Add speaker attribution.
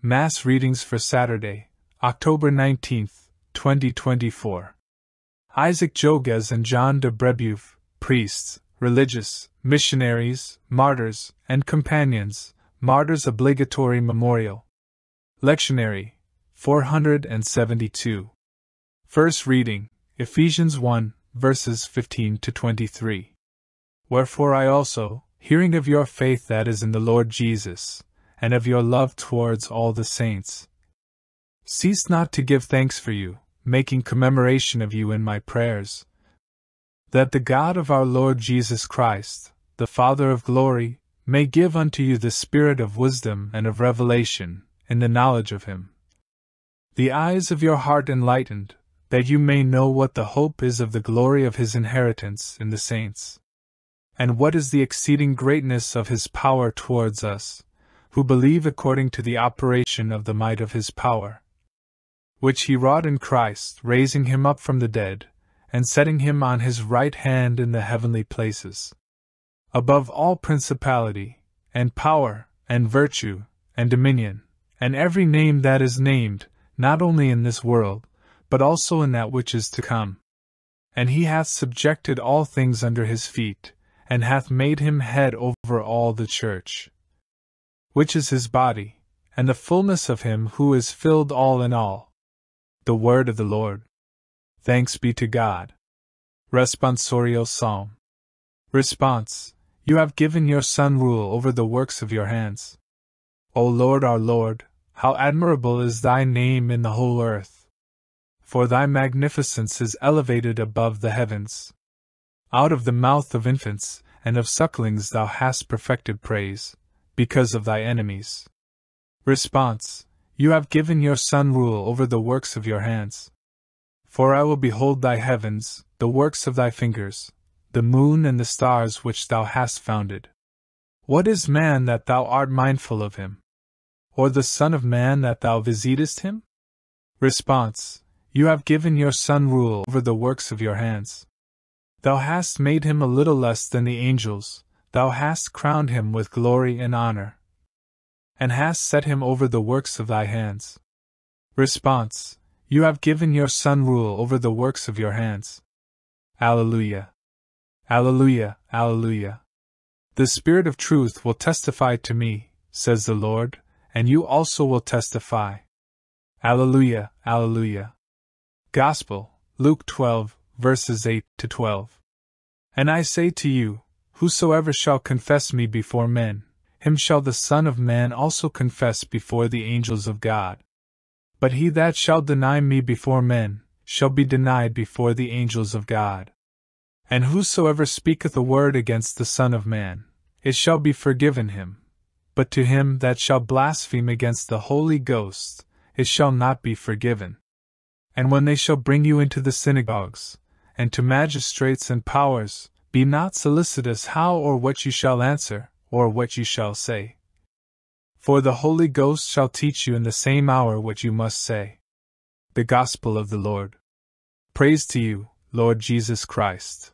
Speaker 1: Mass readings for Saturday, October 19, 2024. Isaac Jogues and John de Brebeuf, priests, religious, missionaries, martyrs, and companions, Martyrs Obligatory Memorial. Lectionary 472. First reading Ephesians 1, verses 15 to 23. Wherefore I also, hearing of your faith that is in the Lord Jesus, and of your love towards all the saints, cease not to give thanks for you, making commemoration of you in my prayers, that the God of our Lord Jesus Christ, the Father of glory, may give unto you the spirit of wisdom and of revelation, in the knowledge of Him. The eyes of your heart enlightened, that you may know what the hope is of the glory of His inheritance in the saints, and what is the exceeding greatness of His power towards us, who believe according to the operation of the might of His power, which He wrought in Christ, raising Him up from the dead, and setting Him on His right hand in the heavenly places above all principality, and power, and virtue, and dominion, and every name that is named, not only in this world, but also in that which is to come. And he hath subjected all things under his feet, and hath made him head over all the church, which is his body, and the fullness of him who is filled all in all. The word of the Lord. Thanks be to God. Responsorial Psalm. Response you have given your Son rule over the works of your hands. O Lord our Lord, how admirable is thy name in the whole earth! For thy magnificence is elevated above the heavens. Out of the mouth of infants and of sucklings thou hast perfected praise, because of thy enemies. Response You have given your Son rule over the works of your hands. For I will behold thy heavens, the works of thy fingers the moon and the stars which thou hast founded. What is man that thou art mindful of him? Or the Son of Man that thou visitest him? Response You have given your Son rule over the works of your hands. Thou hast made him a little less than the angels, thou hast crowned him with glory and honor, and hast set him over the works of thy hands. Response You have given your Son rule over the works of your hands. Alleluia. Alleluia, Alleluia. The Spirit of truth will testify to me, says the Lord, and you also will testify. Alleluia, Alleluia. Gospel, Luke 12, verses 8 to 12. And I say to you, Whosoever shall confess me before men, him shall the Son of Man also confess before the angels of God. But he that shall deny me before men, shall be denied before the angels of God. And whosoever speaketh a word against the Son of Man, it shall be forgiven him. But to him that shall blaspheme against the Holy Ghost, it shall not be forgiven. And when they shall bring you into the synagogues, and to magistrates and powers, be not solicitous how or what you shall answer, or what you shall say. For the Holy Ghost shall teach you in the same hour what you must say. The Gospel of the Lord. Praise to you, Lord Jesus Christ.